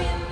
will.